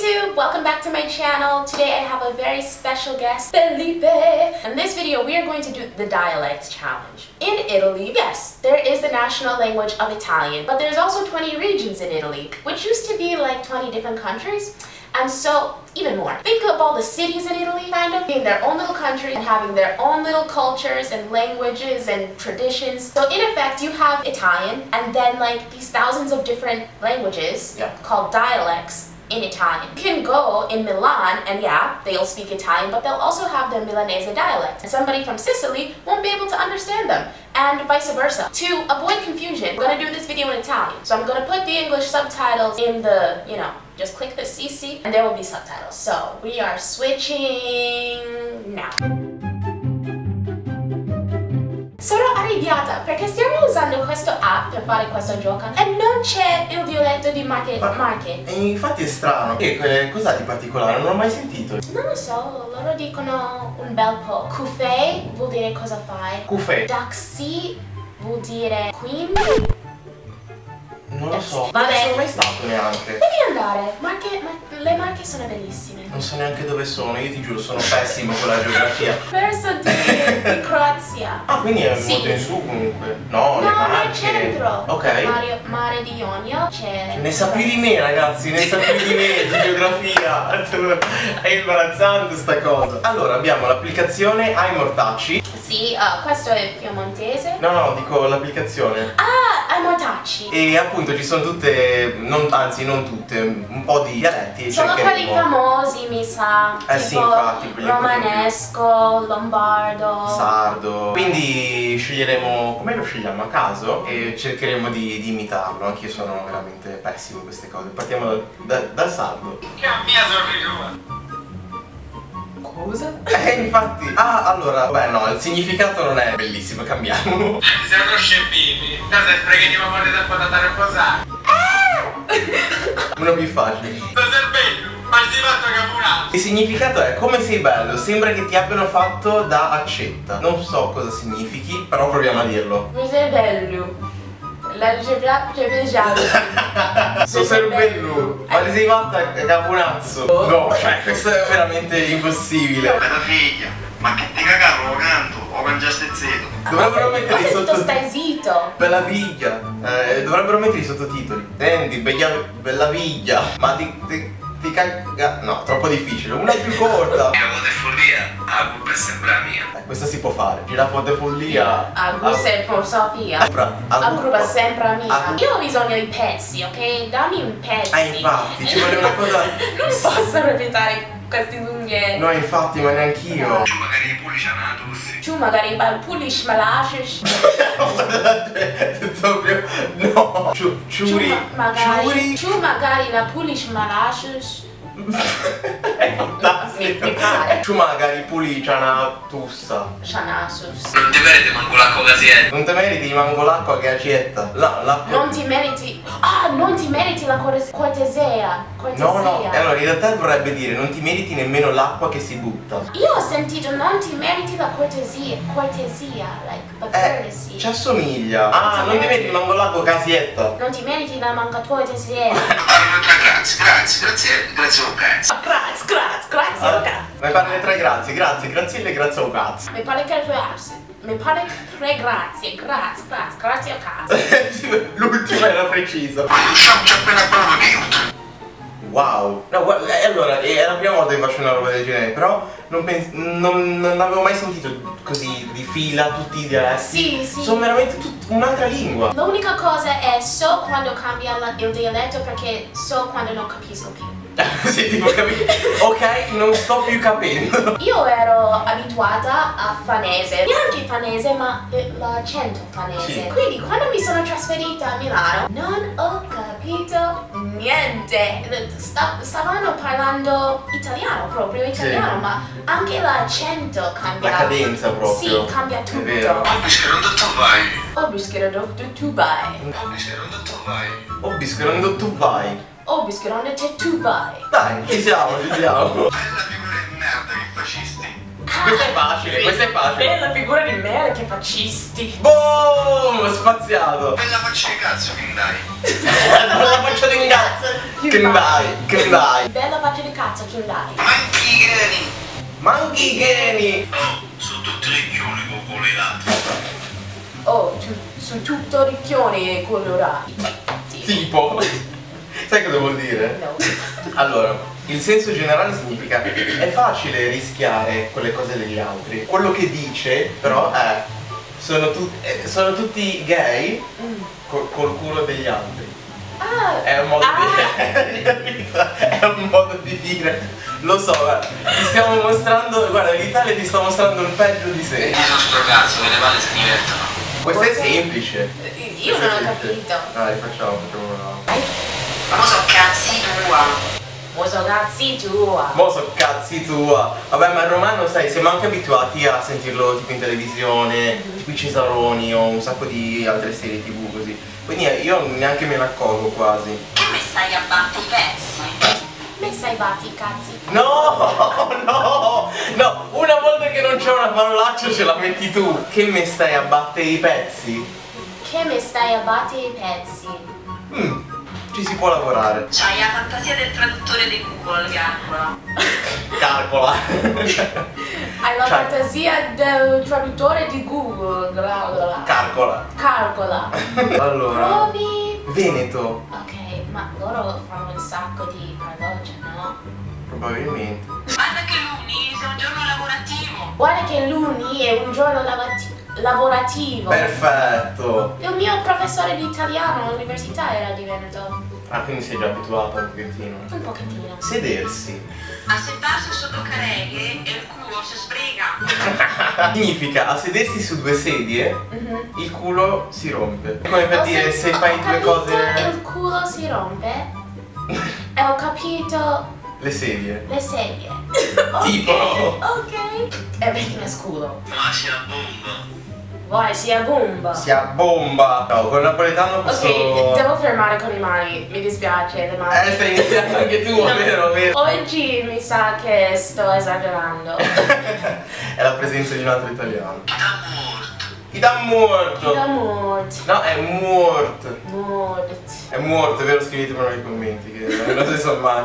YouTube! Welcome back to my channel. Today I have a very special guest, Felipe. In this video we are going to do the dialects challenge. In Italy, yes, there is the national language of Italian, but there's also 20 regions in Italy, which used to be like 20 different countries. And so, even more. Think of all the cities in Italy, kind of, being their own little country and having their own little cultures and languages and traditions. So in effect, you have Italian and then like these thousands of different languages Yeah. called dialects in Italian. You can go in Milan and yeah, they'll speak Italian, but they'll also have their Milanese dialect. And somebody from Sicily won't be able to understand them. And vice versa. To avoid confusion, I'm gonna do this video in Italian. So I'm gonna put the English subtitles in the, you know, just click the CC and there will be subtitles. So we are switching now. Arrabbiata perché stiamo usando questo app per fare questo gioco e non c'è il dialetto di Marche. Ma- Marche. E infatti è strano. E eh, cos'ha di particolare? Non l'ho mai sentito. Non lo so, loro dicono un bel po'. Cufei vuol dire cosa fai. Cufè. Daxi vuol dire queen. Non lo so. Vabbè. Non sono mai stato neanche. Devi andare, Marche, ma- le marche sono bellissime. Non so neanche dove sono, io ti giuro, sono pessimo con la geografia. Verso di, di Croazia. Ah, quindi è Sì. molto in su comunque. No, le No, nel Marche. centro. Ok. Mare, mare di Ionio c'è. Ne sa più di me ragazzi, ne sa più di me di geografia. È imbarazzante sta cosa. Allora abbiamo l'applicazione iMortacci. Sì, ah, questo è piemontese. No, no, dico l'applicazione. Ah, ai mortacci. E appunto ci sono tutte, non, anzi non tutte, un po' di dialetti. e Sono quelli famosi, mi sa. Eh tipo sì, infatti, quelli romanesco, lombardo. sardo. Quindi sceglieremo, come lo scegliamo a caso e cercheremo di, di imitarlo. Anch'io sono veramente pessimo in queste cose. Partiamo dal, da- dal sardo. Che mia sorriso! Cosa? Eh, infatti. Ah, allora, beh, no, il significato non è bellissimo, cambiamo. Siamo scempini! Cosa sprechi di mamma di tempo da andare a posare? Uno più facile. Sto servendo! Ma si fatto caponato! Il significato è come sei bello, sembra che ti abbiano fatto da accetta. Non so cosa significhi, però proviamo a dirlo. Cos'è bello? La c'è piaciuto. So sei bello, ma ti sei fatta caponazzo. No, cioè, questo è veramente impossibile. Bella figlia! Ma che ti cagavo canto? O mangiaste zitto? Dovrebbero mettere i sottotitoli. stai zitto? Bella figlia. Eh, dovrebbero mettere i sottotitoli. Senti, bella, bella figlia. Ma ti, ti, ti caga. No, troppo difficile. Una più corta. Di follia, la colpa è sempre mia. Eh, questa si può fare. Giraffa de follia. A gusto è per Sofia. Sopra, a A gruppo. gruppo è sempre a mia. A- Io ho bisogno di pezzi, ok? Dammi un pezzo. Ah, infatti, ci vuole una cosa- non posso ripetare questi lunghi. No, infatti, ma neanch'io. Tu magari i puli c'hanno la tussi. Tu magari pulisci, ma lasci. Proprio no. Ciu- Ciuri. Tu magari. Ciuri. Tu magari la pulisci, ma lasci. È fantastico. Mi- mi pare. Ciu magari puli c'ha una tussa. Shanasus. Non ti meriti manco l'acqua casietta. Non te meriti manco l'acqua che accetta. No, l'acqua. Non ti meriti. Ah, non ti meriti la cortes- cortesia. Cortesia. No, no, e allora in realtà vorrebbe dire non ti meriti nemmeno l'acqua che si butta. Io ho sentito non ti meriti la cortesia. Cortesia, like the Eh, ci assomiglia. Ah, non ti meriti manco l'acqua casietta. Non ti meriti la manca cortesia. Grazie, grazie, grazie, grazie grazie, grazie, grazie, Ah, ok. mi pare le tre grazie, grazie, grazie grazie o cazzo. Mi pare che grazie. Mi pare che tre grazie, grazie, grazie, grazie, cazzo. Era. Usciamo già appena proprio minuto. Wow. No, guarda, allora, è la prima volta che faccio una roba del genere, però non, non, non avevo mai sentito così di fila tutti i dialetti. Sì, sì. Sono veramente un'altra lingua. L'unica cosa è so quando cambia il dialetto perché so quando non capisco più. sì, tipo capito. Ok, non sto più capendo. Io ero abituata a fanese, neanche fanese, ma eh, l'accento fanese. Sì. Quindi quando mi sono trasferita a Milano non ho capito niente. Sta- stavano parlando italiano, proprio italiano, Sì. ma anche l'accento cambia. La cadenza proprio. Sì, cambia È tutto. vero. Ma che non detto vai. Ho bischierato tu vai. Che non detto vai. Oh, bischerando tu vai. Ho bischierato te tu vai. Dai, ci siamo, ci siamo. Bella figura di merda che fascisti. Questa è facile, questa è facile. Bella figura di merda che faccisti. Boom! Spaziato! Bella faccia di cazzo che dai. non la faccio di cazzo! Che dai, che dai! Bella faccia di cazzo, che dai. Manchi i geni. Manchi i geni! Oh, sono tutti ricchioni con colorati. Oh, tu, su tutto ricchioni e colorati. Sì. Tipo. Sai cosa vuol dire? No. Allora, il senso generale significa è facile rischiare con le cose degli altri. Quello che dice, però, è sono, tu- eh, sono tutti gay Mm. col, col culo degli altri. Ah, È un modo ah, di è un modo di dire. Lo so, guarda, ti stiamo mostrando, guarda, l'Italia ti sta mostrando il peggio di sé. Io sono sto cazzo, che le palle si divertono. Questo è semplice. Io non ho capito. Dai, facciamo, facciamo una. Dai. Ma so cazzi tua. Moso cazzi tua. Mo so cazzi tua. Vabbè, ma il romano, sai, siamo anche abituati a sentirlo tipo in televisione, tipo i Cesaroni o un sacco di altre serie tv così. Quindi eh, io neanche me ne accorgo quasi. Che mi stai a battere i pezzi? Me sai batti i cazzi. No, no, no, una volta che non c'è una parolaccia ce la metti tu. Che me stai a battere i pezzi? Che me stai a battere i pezzi. Mm, ci si può lavorare. C'hai la fantasia del traduttore di Google, calcola. Calcola. Hai la Cioè- fantasia del traduttore di Google. Bla. Calcola. Calcola. Allora, Provi. Veneto, Ok, ma loro fanno un sacco di parolacce, no? probabilmente. Guarda che luni sia un giorno lavorativo. Guarda che luni è un giorno lavati- lavorativo. Perfetto. Il mio professore di italiano all'università era di Veneto. Ah, quindi sei già abituato un pochettino. Un pochettino. Sedersi. A sentarsi sotto carreghe e il culo si sbrega. Significa a sedersi su due sedie Mhm. il culo si rompe. Come per Ho dire se fai ho due capito, cose. Il culo si rompe. e ho capito Le sedie. le sedie. Tipo. Ok. E vedi che scudo. Ma sia bomba. Vai, sia bomba. Si abbomba. No, con il napoletano posso. Ok, devo fermare con le mani, mi dispiace, le mani. Eh, stai iniziando anche tu, No. vero, vero? Oggi mi sa che sto esagerando. è la presenza di un altro italiano. Da morto. Ti dà morto. No, è morto. Mort. È morto, è vero? Scrivetemelo nei commenti che non si so mai.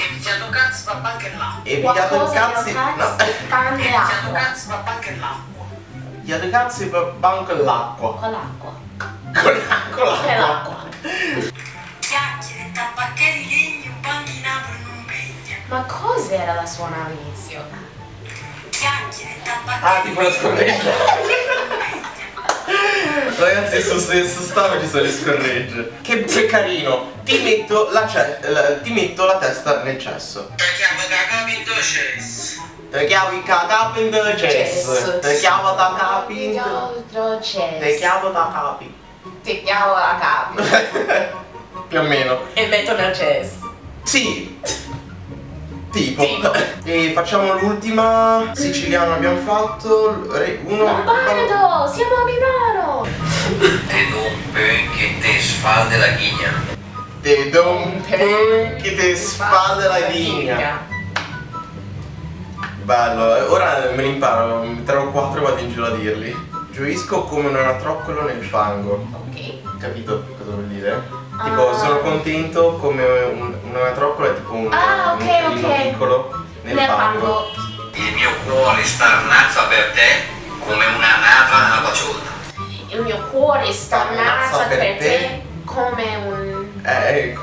E iniziato cazzo va anche l'acqua. E Qualcosa cazzo. No. acqua. cazzo va anche l'acqua. Il cazzo e ba- banco l'acqua. Con l'acqua. Con l'acqua. Che l'acqua. Chiacchiere, tabacchieri, legni, un panchinato non pegna. Ma cos'era la suona all'inizio? Chiacchiere, tabacchieri. Ah, tipo la scorreggia. Ragazzi, su, su Stavo ci sono le scorregge. Che, che carino. Ti metto la, la- ti metto la testa nel cesso. Perché avevo capito cesso. Ti chiavi da capo in del cesso. Ti chiamo da capi in Altro cesso. Ti chiamo da capi. Ti chiamo la capi. Più o meno. e metto nel cesso. Sì. Tipo. Tipo. E facciamo l'ultima. Siciliano abbiamo fatto. Uno. Lombardo! Siamo a Milano! Te rompe che te sfalde la ghigna. Te do un pum che ti sfalda la ghigna. Bello, eh, ora me li imparo, 3 o 4 vado in giro a dirli. Gioisco come un anatroccolo nel fango. Ok. Capito cosa vuol dire? Tipo, Ah. sono contento come un, un anatroccolo è tipo un, Ah, un ok, uccellino ok. piccolo nel, Nel fango. fango. Il mio cuore starnazza per te come una nata nella paciolla. Il mio cuore Starnazza starnazza per per te. te come un... Eh, ecco.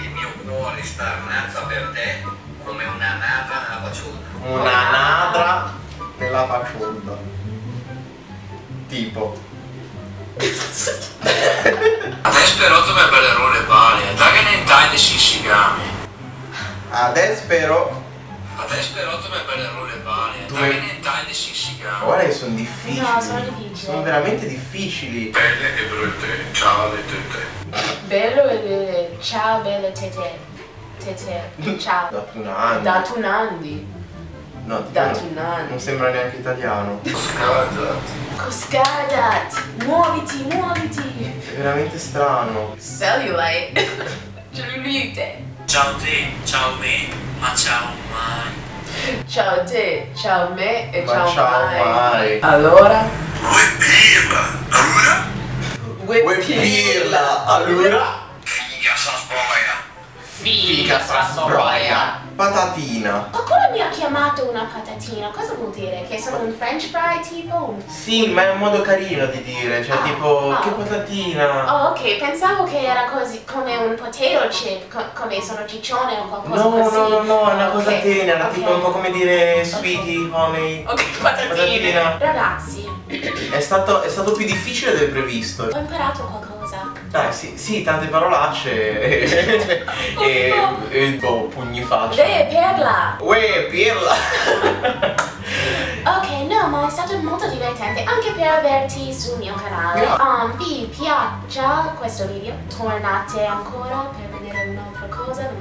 Il mio cuore starnazza per te come una nata nella paciolla. Una nadra nella facionna. Tipo. Adesso però tu mi bellerò le pali, da che ne intendi si si. Adesso però. Adesso però tu mi bellerò le pali, Tu da mi- che ne intendi si si. Guarda che sono difficili. No, sono difficili. Sono veramente difficili. Belle e brutte, ciao le tutte. Bello e belle. Ciao belle tete. Tete. Ciao. Da Tunandi. Da Tunandi. No, da non- Tunandi. Non sembra neanche italiano. Scadat. Coscadat. Muoviti, muoviti. È veramente strano. Cellulite. Cellulite. Ciao te, ciao me, Ma ciao mai. Ciao a te, ciao a me e Ma ciao, ciao mai. mai. Allora? Vuoi birra? Allora? Vuoi pirla? Allora? Figa sa spoia. Figa sa sbroia. Patatina. Qualcuno mi ha chiamato una patatina, cosa vuol dire? Che sono un french fry tipo? Sì, ma è un modo carino di dire, cioè Ah, tipo, ah. che patatina. Oh ok, pensavo che era così come un potato chip, co- come sono ciccione o qualcosa No, così. no, no, no, è una cosa Ok, tenera, ok. tipo un po' come dire sweetie, honey. Ok, patatine. Patatina. Ragazzi, È stato, è stato più difficile del previsto. ho imparato qualcosa. Dai, sì, sì, tante parolacce e, e, e boh, pugni faccia. Beh, perla! Uè, pirla! Ok, no, ma è stato molto divertente anche per averti sul mio canale. Um, vi piaccia questo video? Tornate ancora per?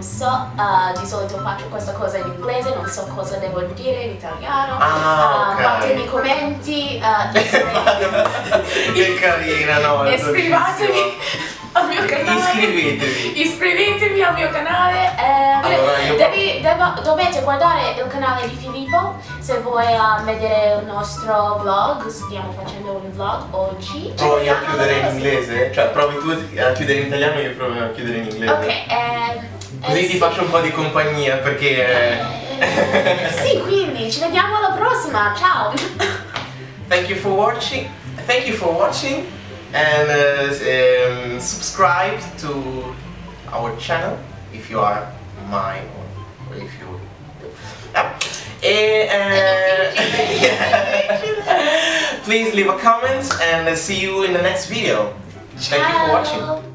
Non so, uh, di solito faccio questa cosa in inglese, non so cosa devo dire in italiano. Ah, Uh, ok. Fatemi commenti, uh, che carina, no? iscrivetevi al mio canale. Iscrivetevi. Iscrivetevi al mio canale. eh, Allora, io- devi- devo- dovete guardare il canale di Filippo se vuoi eh, vedere il nostro vlog. Stiamo facendo un vlog oggi. Provi a chiudere in inglese? Cioè, provi tu a chiudere in italiano e io provo a chiudere in inglese. Ok, ehm, Così ti faccio un po' di compagnia perché... Eh, sì, quindi ci vediamo alla prossima. Ciao. Thank you for watching. Thank you for watching and uh, um, subscribe to our channel if you are mine or if you. Yeah. And, uh, please leave a comment and see you in the next video. Thank you for watching. Ciao.